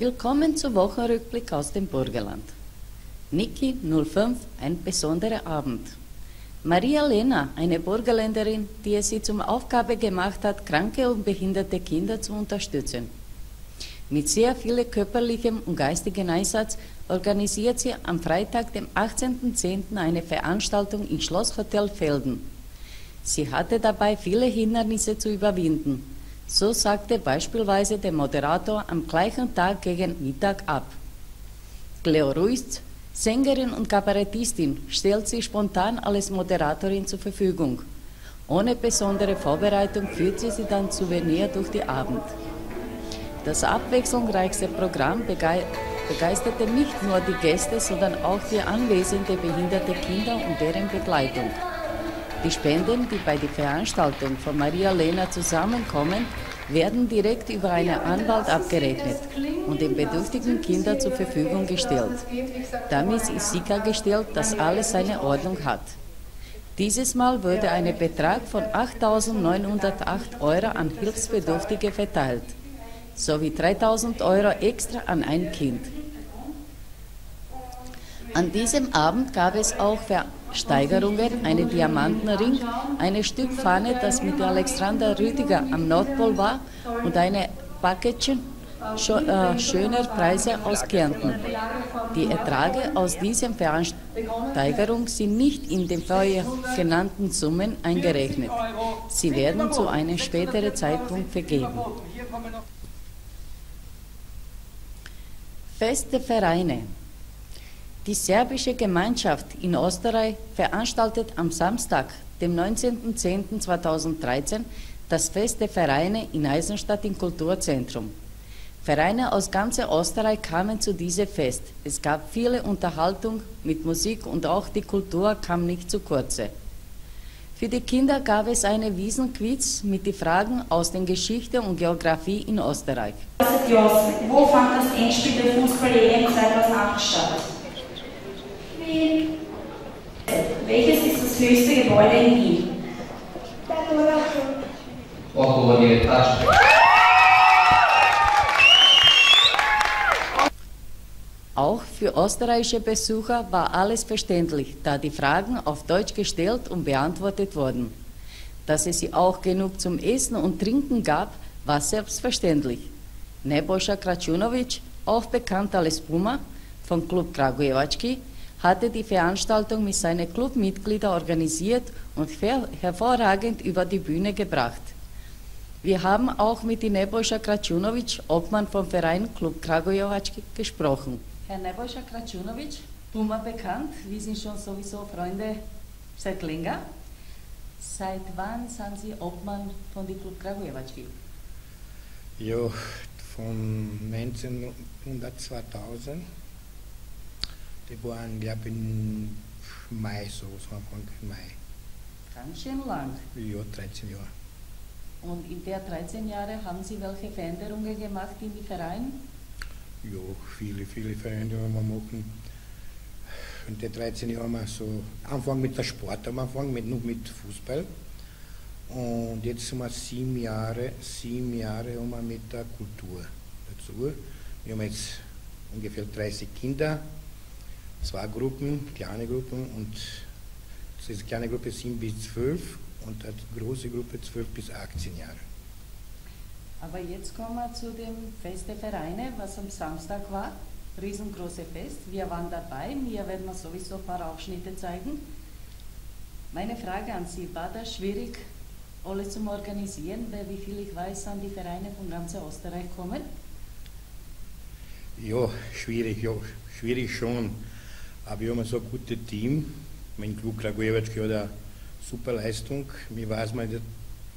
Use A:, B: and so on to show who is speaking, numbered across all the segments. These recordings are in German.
A: Willkommen zu Wochenrückblick aus dem Burgenland. Niki 05, ein besonderer Abend. Maria Lena, eine Burgerländerin, die es sich zum Aufgabe gemacht hat, kranke und behinderte Kinder zu unterstützen. Mit sehr viel körperlichem und geistigem Einsatz organisiert sie am Freitag, dem 18.10. eine Veranstaltung im Schlosshotel Felden. Sie hatte dabei viele Hindernisse zu überwinden. So sagte beispielsweise der Moderator am gleichen Tag gegen Mittag ab. Cleo Ruiz, Sängerin und Kabarettistin, stellt sich spontan als Moderatorin zur Verfügung. Ohne besondere Vorbereitung führt sie sie dann souvenir durch die Abend. Das abwechslungsreichste Programm begeisterte nicht nur die Gäste, sondern auch die anwesenden behinderte Kinder und deren Begleitung. Die Spenden, die bei der Veranstaltung von Maria Lena zusammenkommen, werden direkt über einen Anwalt abgerechnet und den bedürftigen Kindern zur Verfügung gestellt. Damit ist sichergestellt, dass alles seine Ordnung hat. Dieses Mal wurde ein Betrag von 8.908 Euro an Hilfsbedürftige verteilt, sowie 3.000 Euro extra an ein Kind. An diesem Abend gab es auch Steigerungen, einen Diamantenring, eine Stück Fahne, das mit Alexander Rüdiger am Nordpol war und eine Package äh, schöner Preise aus Kärnten. Die Erträge aus dieser Veranstaltung sind nicht in den vorher genannten Summen eingerechnet. Sie werden zu einem späteren Zeitpunkt vergeben. Feste Vereine die serbische Gemeinschaft in Österreich veranstaltet am Samstag, dem 19.10.2013, das Fest der Vereine in Eisenstadt im Kulturzentrum. Vereine aus ganz Österreich kamen zu diesem Fest. Es gab viele Unterhaltung mit Musik und auch die Kultur kam nicht zu kurz. Für die Kinder gab es eine Wiesenquiz mit den Fragen aus der Geschichte und Geografie in Österreich.
B: Wo fand das Endspiel der Fußball-EM 2008 statt? Wien. Welches ist das höchste Gebäude in Wien?
A: Auch für österreichische Besucher war alles verständlich, da die Fragen auf Deutsch gestellt und beantwortet wurden. Dass es sie auch genug zum Essen und Trinken gab, war selbstverständlich. Nebojša Kračunovic, auch bekannt als Puma, vom Club Kragujevački, hatte die Veranstaltung mit seinen Clubmitgliedern organisiert und hervorragend über die Bühne gebracht. Wir haben auch mit Nebojša Kračunovic, Obmann vom Verein Club Kragujevac, gesprochen. Herr Nebojša Kračunovic, Puma bekannt, wir sind schon sowieso Freunde seit länger. Seit wann sind Sie Obmann von dem Club Kragujevac?
C: Ja, von 1900 2000 die waren, glaube ich, im Mai so, so Anfang Mai.
A: Ganz schön lang.
C: Ja, 13 Jahre.
A: Und in der 13 Jahre haben Sie welche Veränderungen gemacht in die Verein?
C: Ja, viele, viele Veränderungen wir machen. In den 13 Jahren haben wir so angefangen mit der Sport am Anfang, mit, nur mit Fußball. Und jetzt haben wir sieben Jahre, sieben Jahre haben wir mit der Kultur dazu. Wir haben jetzt ungefähr 30 Kinder zwei Gruppen, kleine Gruppen und diese kleine Gruppe 7 bis 12 und die große Gruppe 12 bis 18 Jahre.
A: Aber jetzt kommen wir zu dem Fest der Vereine, was am Samstag war. Riesengroße Fest. Wir waren dabei. Mir werden wir sowieso ein paar Ausschnitte zeigen. Meine Frage an Sie, war das schwierig, alles zu organisieren? Weil, wie viel ich weiß, an die Vereine von ganz Österreich kommen?
C: Ja, schwierig, ja, schwierig schon. Aber wir haben so ein gutes Team. Mein Klub Kragujevac hat eine super Leistung. Mir weiß man,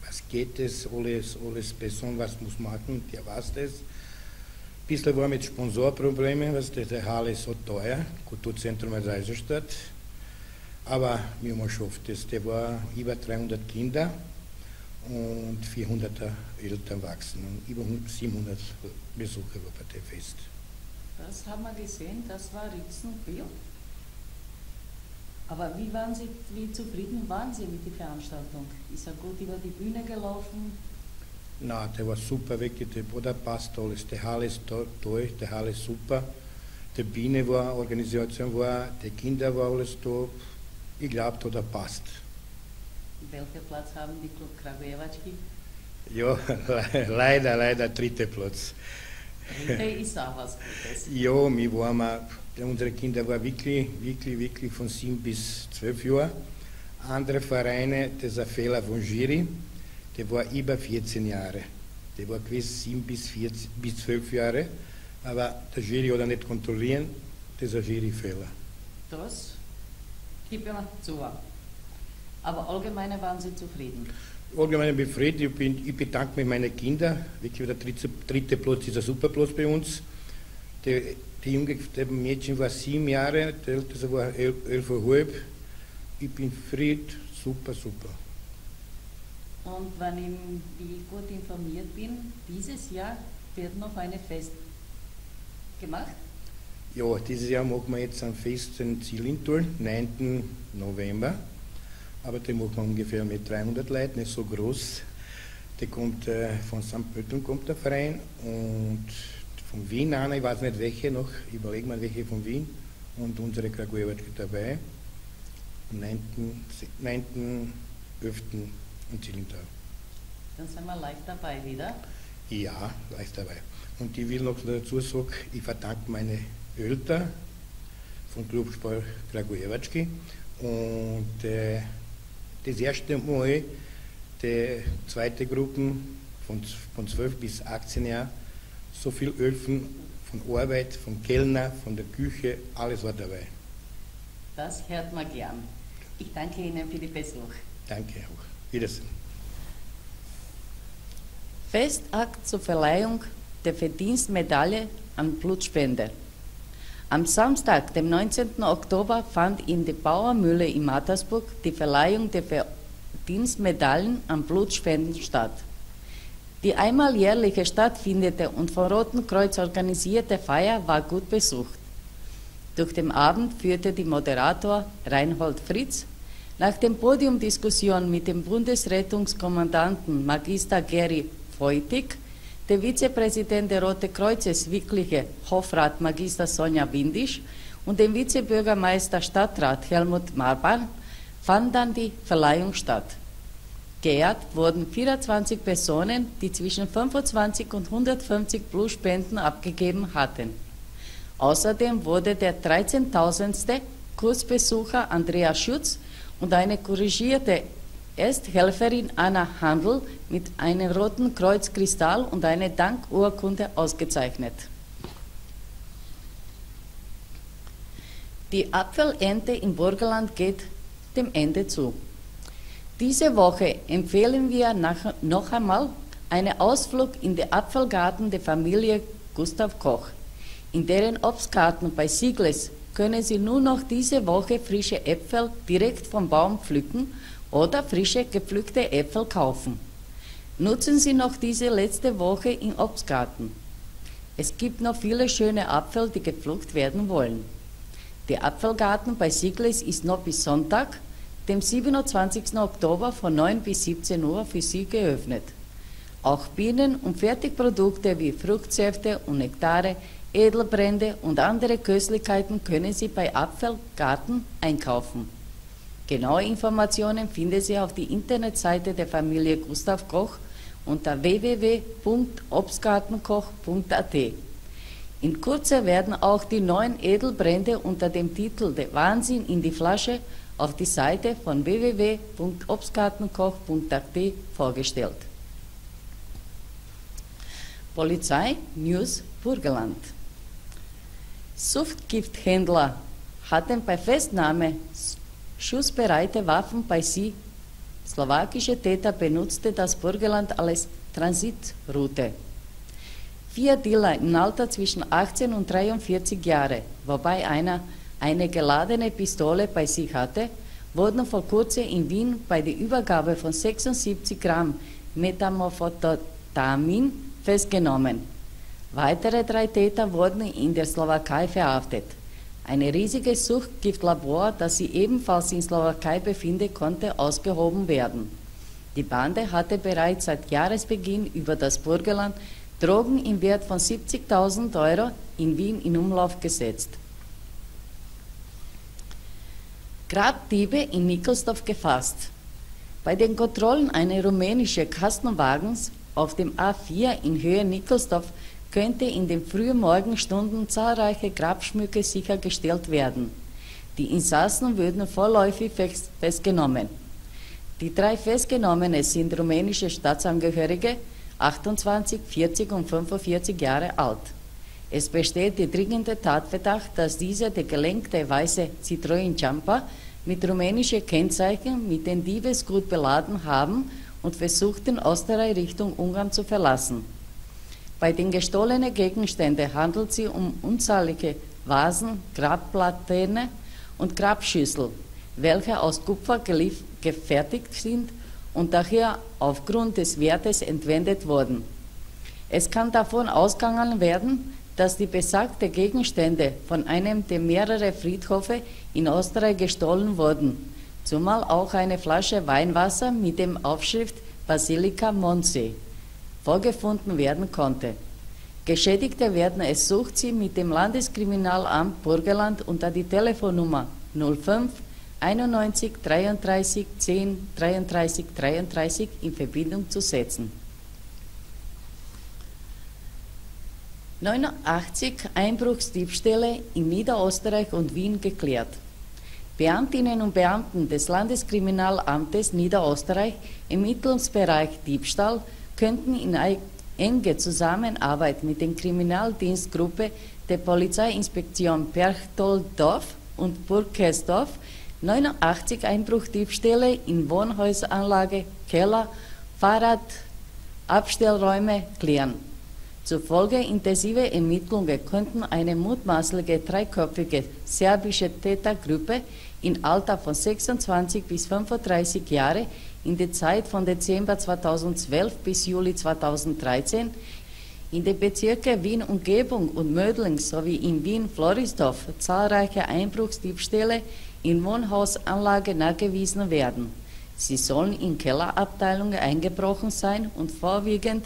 C: was geht es, alles, alles Person, was muss machen, der weiß das. Ein bisschen war mit Sponsorproblemen, was der, Halle ist so teuer, Kulturzentrum als Eisenstadt. Aber wir haben geschafft, das, war über 300 Kinder und 400 Eltern wachsen und über 700 Besucher war bei dem Fest.
A: Das haben wir gesehen, das war Riesenbild. Aber wie, waren Sie, wie zufrieden waren Sie mit der Veranstaltung? Ist er gut über die Bühne gelaufen?
C: Na, der war super wirklich, der Bruder passt alles, der Halle ist toll, der Halle ist super, die Biene war, Organisation war, die Kinder war alles da. Ich glaube, da passt.
A: Welchen Platz haben die Club Kragujevački?
C: Ja, leider, leider dritter Platz.
A: Dritte ist auch was Gutes.
C: Ja, wir waren, unsere Kinder waren wirklich, wirklich, wirklich von sieben bis zwölf Jahren. Andere Vereine, das ist ein Fehler von Giri, der war über 14 Jahre. Der war gewesen sieben bis, 14, bis 12 Jahre, aber der Jury hat er nicht kontrollieren, das ist ein Jury-Fehler.
A: Das gebe ich zu. Aber allgemein waren Sie zufrieden?
C: Allgemein befriedigt. Ich, bin, ich bedanke mich meinen Kindern. Wirklich, der dritte, dritte Platz ist ein super Platz bei uns. Die, die junge der Mädchen war sieben Jahre, der älteste war elf, elfeinhalb. Ich bin fried, super, super.
A: Und wenn ich gut informiert bin, dieses Jahr wird noch eine Fest gemacht?
C: Ja, dieses Jahr machen wir jetzt ein Fest in Zielintal, 9. November. Aber den machen wir ungefähr mit 300 Leuten, nicht so groß. Der kommt äh, von St. Pölten kommt der Verein und von Wien einer, ich weiß nicht welche noch, ich überlege mal welche von Wien und unsere Kragujevac dabei. Am 9. 9. 11. in Zillental.
A: Dann sind wir leicht dabei wieder.
C: Ja, leicht dabei. Und ich will noch dazu sagen, ich verdanke meine Eltern von Clubsport Kragujewatschki und äh, das erste Mal die zweite Gruppe von, von 12 bis 18 Jahren so viel Öfen von Arbeit, von Kellner, von der Küche, alles war dabei.
A: Das hört man gern. Ich danke Ihnen für die Besuch.
C: Danke auch. Wiedersehen.
A: Festakt zur Verleihung der Verdienstmedaille an Blutspender. Am Samstag, dem 19. Oktober, fand in der Bauermühle in Mattersburg die Verleihung der Verdienstmedaillen an Blutspenden statt. Die einmal jährliche stattfindende und vom Roten Kreuz organisierte Feier war gut besucht. Durch den Abend führte die Moderator Reinhold Fritz nach dem Podiumdiskussion mit dem Bundesrettungskommandanten Magister Gary Feutig, der Vizepräsident der Rote Kreuzes wirkliche Hofrat Magister Sonja Windisch und dem Vizebürgermeister Stadtrat Helmut Marban fand dann die Verleihung statt. Geehrt wurden 24 Personen, die zwischen 25 und 150 Blutspenden abgegeben hatten. Außerdem wurde der 13.000. Kursbesucher Andrea Schutz und eine korrigierte Ersthelferin Anna Handel mit einem roten Kreuzkristall und einer Dankurkunde ausgezeichnet. Die Apfelernte im Burgenland geht dem Ende zu. Diese Woche empfehlen wir nach, noch einmal einen Ausflug in den Apfelgarten der Familie Gustav Koch. In deren Obstgarten bei Siegles können Sie nur noch diese Woche frische Äpfel direkt vom Baum pflücken oder frische gepflückte Äpfel kaufen. Nutzen Sie noch diese letzte Woche im Obstgarten. Es gibt noch viele schöne Apfel, die gepflückt werden wollen. Der Apfelgarten bei Siegles ist noch bis Sonntag, dem 27. Oktober von 9 bis 17 Uhr für Sie geöffnet. Auch Bienen und Fertigprodukte wie Fruchtsäfte und Nektare, Edelbrände und andere Köstlichkeiten können Sie bei Apfelgarten einkaufen. Genaue Informationen finden Sie auf der Internetseite der Familie Gustav Koch unter www.obstgartenkoch.at. In Kürze werden auch die neuen Edelbrände unter dem Titel Der Wahnsinn in die Flasche auf die Seite von www.obstgartenkoch.at vorgestellt. Polizei News Burgenland. Suchtgifthändler hatten bei Festnahme schussbereite Waffen bei sich. Slowakische Täter benutzte das Burgenland als Transitroute. Vier Dealer im Alter zwischen 18 und 43 Jahre, wobei einer eine geladene Pistole bei sich hatte, wurden vor kurzem in Wien bei der Übergabe von 76 Gramm Metamorphotamin festgenommen. Weitere drei Täter wurden in der Slowakei verhaftet. Ein riesiges Suchtgiftlabor, das sich ebenfalls in Slowakei befindet, konnte ausgehoben werden. Die Bande hatte bereits seit Jahresbeginn über das Burgenland Drogen im Wert von 70.000 Euro in Wien in Umlauf gesetzt. Grabdiebe in Nickelsdorf gefasst. Bei den Kontrollen eines rumänischen Kastenwagens auf dem A4 in Höhe Nickelsdorf könnte in den frühen Morgenstunden zahlreiche Grabschmücke sichergestellt werden. Die Insassen würden vorläufig festgenommen. Die drei Festgenommenen sind rumänische Staatsangehörige, 28, 40 und 45 Jahre alt. Es besteht der dringende Tatverdacht, dass diese der gelenkte weiße Citroën Jumper mit rumänischen Kennzeichen mit den Diebesgut beladen haben und versuchten, Österreich Richtung Ungarn zu verlassen. Bei den gestohlenen Gegenständen handelt es sich um unzählige Vasen, Grabplatten und Grabschüssel, welche aus Kupfer gefertigt sind und daher aufgrund des Wertes entwendet wurden. Es kann davon ausgegangen werden, dass die besagten Gegenstände von einem der mehreren Friedhöfe in Österreich gestohlen wurden, zumal auch eine Flasche Weinwasser mit dem Aufschrift Basilika Monse vorgefunden werden konnte. Geschädigte werden ersucht, sie mit dem Landeskriminalamt Burgenland unter die Telefonnummer 05 91 33 10 33 33 in Verbindung zu setzen. 89 Einbruchsdiebstähle in Niederösterreich und Wien geklärt. Beamtinnen und Beamten des Landeskriminalamtes Niederösterreich im Mittlungsbereich Diebstahl könnten in enge Zusammenarbeit mit der Kriminaldienstgruppe der Polizeiinspektion Berchtoldorf und Burkersdorf 89 Einbruchdiebstähle in Wohnhausanlage, Keller, Fahrrad, Abstellräume klären. Zufolge intensiver Ermittlungen konnten eine mutmaßliche dreiköpfige serbische Tätergruppe im Alter von 26 bis 35 Jahre in der Zeit von Dezember 2012 bis Juli 2013 in den Bezirken Wien Umgebung und Mödling sowie in Wien Florisdorf zahlreiche Einbruchsdiebstähle in Wohnhausanlagen nachgewiesen werden. Sie sollen in Kellerabteilungen eingebrochen sein und vorwiegend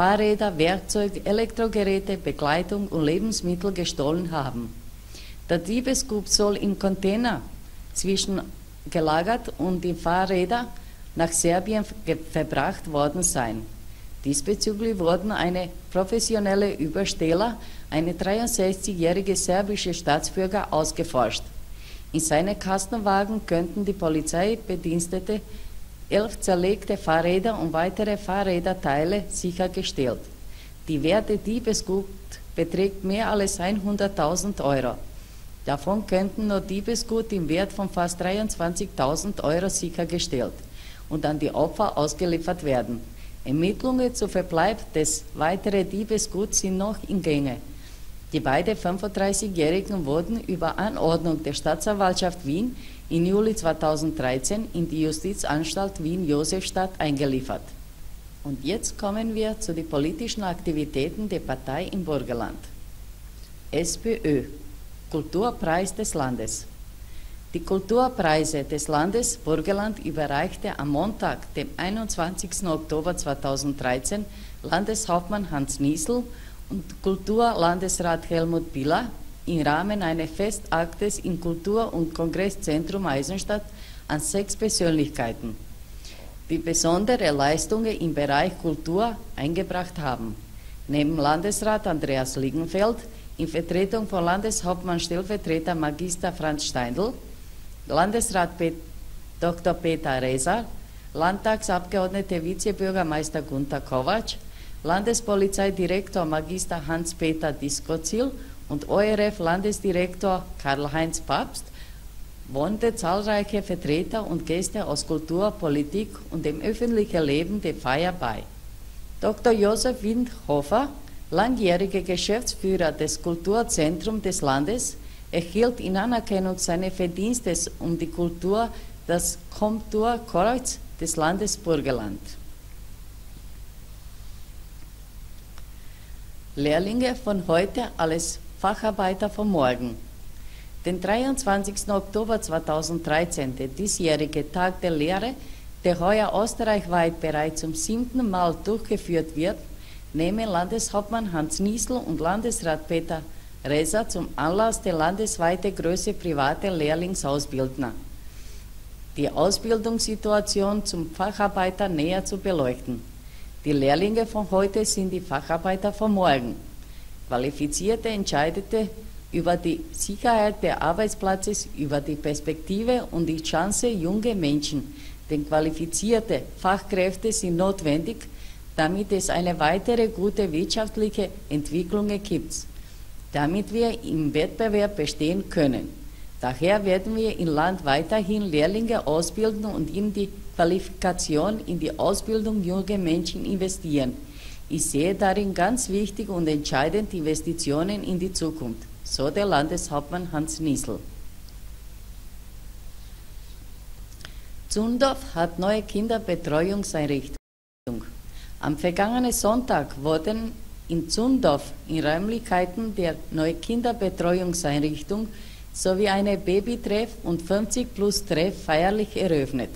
A: Fahrräder, Werkzeug, Elektrogeräte, Bekleidung und Lebensmittel gestohlen haben. Der Diebesgut soll in Container zwischen gelagert und die Fahrräder nach Serbien verbracht worden sein. Diesbezüglich wurden eine professionelle Übersteller, eine 63-jährige serbische Staatsbürger, ausgeforscht. In seine Kastenwagen könnten die Polizeibedienstete elf zerlegte Fahrräder und weitere Fahrräderteile sichergestellt. Die Werte Diebesgut beträgt mehr als 100.000 Euro. Davon könnten nur Diebesgut im Wert von fast 23.000 Euro sichergestellt und an die Opfer ausgeliefert werden. Ermittlungen zu Verbleib des weiteren Diebesguts sind noch in Gänge. Die beiden 35-Jährigen wurden über Anordnung der Staatsanwaltschaft Wien im Juli 2013 in die Justizanstalt Wien-Josefstadt eingeliefert. Und jetzt kommen wir zu den politischen Aktivitäten der Partei im Burgenland. SPÖ, Kulturpreis des Landes. Die Kulturpreise des Landes Burgenland überreichte am Montag, dem 21. Oktober 2013, Landeshauptmann Hans Niesel und Kulturlandesrat Helmut Biller im Rahmen eines Festaktes im Kultur- und Kongresszentrum Eisenstadt an sechs Persönlichkeiten, die besondere Leistungen im Bereich Kultur eingebracht haben. Neben Landesrat Andreas Liegenfeld, in Vertretung von Landeshauptmann Stellvertreter Magister Franz Steindl, Landesrat Dr. Peter Reser, Landtagsabgeordnete Vizebürgermeister Gunther Kovac, Landespolizeidirektor Magister Hans-Peter Diskozil und ORF-Landesdirektor Karl-Heinz Papst wohnten zahlreiche Vertreter und Gäste aus Kultur, Politik und dem öffentlichen Leben der Feier bei. Dr. Josef Windhofer, langjähriger Geschäftsführer des Kulturzentrums des Landes, erhielt in Anerkennung seiner Verdienste um die Kultur das Komturkreuz des Landes Burgenland. Lehrlinge von heute als Facharbeiter von morgen. Den 23. Oktober 2013, der diesjährige Tag der Lehre, der heuer österreichweit bereits zum siebten Mal durchgeführt wird, nehmen Landeshauptmann Hans Niesel und Landesrat Peter Reza zum Anlass der landesweite Größe private Lehrlingsausbildner, die Ausbildungssituation zum Facharbeiter näher zu beleuchten. Die Lehrlinge von heute sind die Facharbeiter von morgen. Qualifizierte Entscheidete über die Sicherheit der Arbeitsplatzes, über die Perspektive und die Chance junger Menschen. Denn qualifizierte Fachkräfte sind notwendig, damit es eine weitere gute wirtschaftliche Entwicklung gibt, damit wir im Wettbewerb bestehen können. Daher werden wir im Land weiterhin Lehrlinge ausbilden und in die Qualifikation, in die Ausbildung junger Menschen investieren. Ich sehe darin ganz wichtig und entscheidend Investitionen in die Zukunft so der Landeshauptmann Hans Niesel. Zundorf hat neue Kinderbetreuungseinrichtungen. Am vergangenen Sonntag wurden in Zundorf in Räumlichkeiten der neuen Kinderbetreuungseinrichtung sowie eine Babytreff und 50 plus Treff feierlich eröffnet.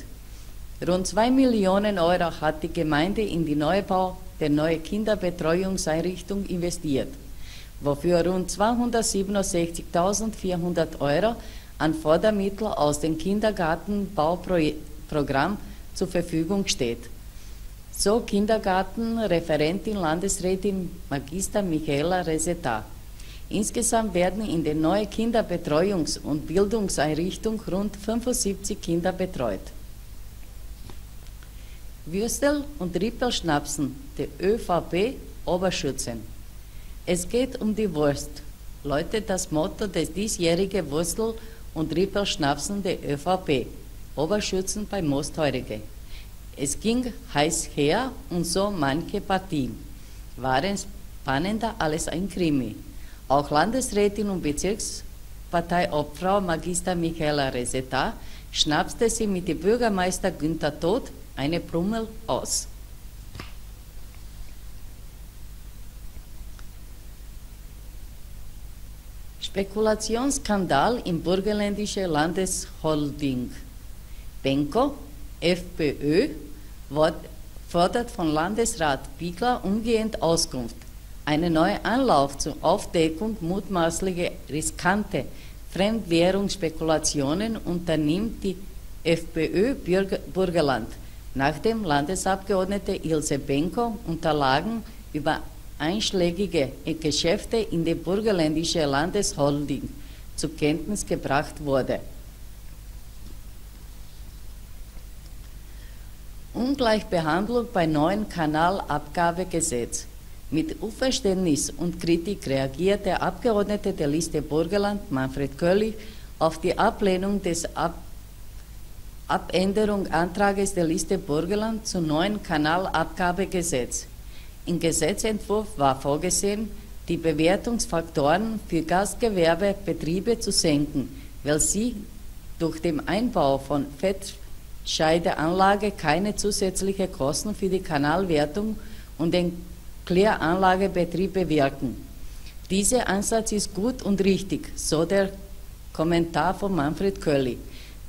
A: Rund 2 Millionen Euro hat die Gemeinde in den Neubau der neuen Kinderbetreuungseinrichtung investiert wofür rund 267.400 Euro an Fördermitteln aus dem Kindergartenbauprogramm zur Verfügung steht. So Kindergartenreferentin Landesrätin Magister Michaela Reseta. Insgesamt werden in der neuen Kinderbetreuungs- und Bildungseinrichtung rund 75 Kinder betreut. Würstel und Rippelschnapsen der ÖVP Oberschützen. Es geht um die Wurst, läutet das Motto des diesjährigen Wurstel- und Ripperschnapsen der ÖVP, Oberschützen bei Mostheurige. Es ging heiß her und so manche Partien. Waren spannender als ein Krimi. Auch Landesrätin und Bezirksparteiobfrau Magister Michaela Reseta schnapste sie mit dem Bürgermeister Günther Todt eine Brummel aus. Spekulationsskandal im burgenländischen Landesholding. Benko, FPÖ, fordert von Landesrat Piegler umgehend Auskunft. Eine neue Anlauf zur Aufdeckung mutmaßlicher riskante Fremdwährungsspekulationen unternimmt die FPÖ Burgerland, nachdem Landesabgeordnete Ilse Benko Unterlagen über einschlägige Geschäfte in der burgenländischen Landesholding zur Kenntnis gebracht wurde. Ungleichbehandlung bei neuen Kanalabgabegesetz. Mit Unverständnis und Kritik reagiert der Abgeordnete der Liste Burgenland, Manfred Kölli, auf die Ablehnung des Ab Abänderungsantrages der Liste Burgenland zum neuen Kanalabgabegesetz. Im Gesetzentwurf war vorgesehen, die Bewertungsfaktoren für Gastgewerbebetriebe zu senken, weil sie durch den Einbau von Fettscheideanlage keine zusätzlichen Kosten für die Kanalwertung und den Kläranlagebetrieb bewirken. Dieser Ansatz ist gut und richtig, so der Kommentar von Manfred Kölli.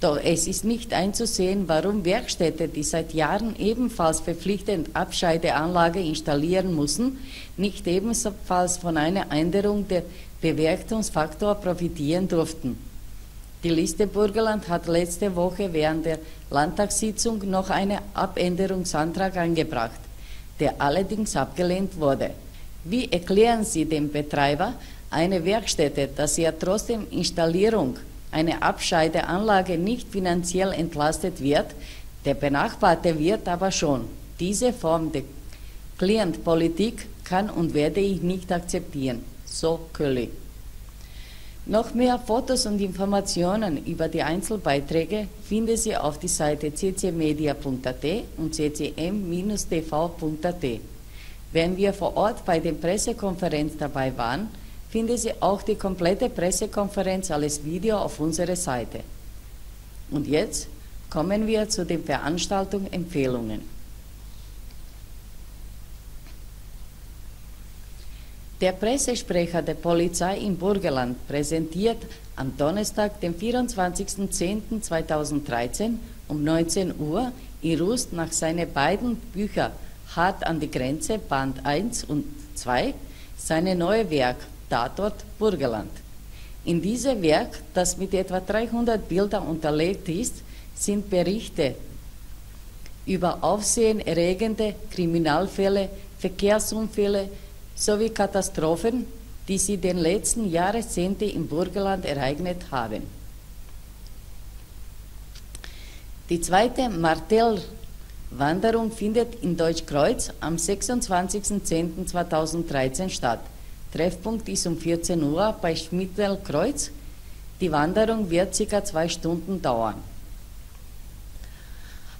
A: Doch es ist nicht einzusehen, warum Werkstätten, die seit Jahren ebenfalls verpflichtend Abscheideanlage installieren müssen, nicht ebenfalls von einer Änderung der Bewertungsfaktor profitieren durften. Die Liste Burgerland hat letzte Woche während der Landtagssitzung noch einen Abänderungsantrag eingebracht, der allerdings abgelehnt wurde. Wie erklären Sie dem Betreiber einer Werkstätte, dass er trotzdem Installierung eine Abscheideanlage nicht finanziell entlastet wird, der benachbarte wird aber schon. Diese Form der Klientpolitik kann und werde ich nicht akzeptieren. So Kölli. Noch mehr Fotos und Informationen über die Einzelbeiträge finden Sie auf die Seite ccmedia.at und ccm-tv.at. Wenn wir vor Ort bei der Pressekonferenz dabei waren, finden Sie auch die komplette Pressekonferenz als Video auf unserer Seite. Und jetzt kommen wir zu den Veranstaltungsempfehlungen. Der Pressesprecher der Polizei im Burgenland präsentiert am Donnerstag, den 24.10.2013 um 19 Uhr in Rust nach seinen beiden Büchern Hart an die Grenze, Band 1 und 2, seine neue Werk Tatort Burgenland. In diesem Werk, das mit etwa 300 Bildern unterlegt ist, sind Berichte über aufsehenerregende Kriminalfälle, Verkehrsunfälle sowie Katastrophen, die sie den letzten Jahrzehnten im Burgenland ereignet haben. Die zweite Martell-Wanderung findet in Deutschkreuz am 26.10.2013 statt. Treffpunkt ist um 14 Uhr bei Schmittelkreuz. Die Wanderung wird ca. zwei Stunden dauern.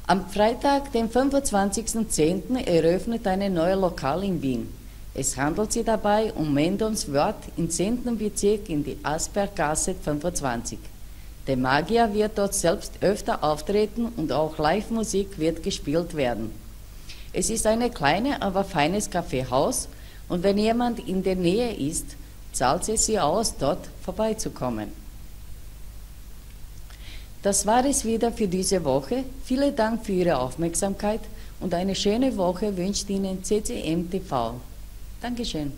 A: Am Freitag, den 25.10., eröffnet eine neue Lokal in Wien. Es handelt sich dabei um Mendons Wort im 10. Bezirk in die Aspergasse 25. Der Magier wird dort selbst öfter auftreten und auch Live-Musik wird gespielt werden. Es ist eine kleine, aber feines Kaffeehaus und wenn jemand in der Nähe ist, zahlt es sich aus, dort vorbeizukommen. Das war es wieder für diese Woche. Vielen Dank für Ihre Aufmerksamkeit und eine schöne Woche wünscht Ihnen CCM TV. Dankeschön.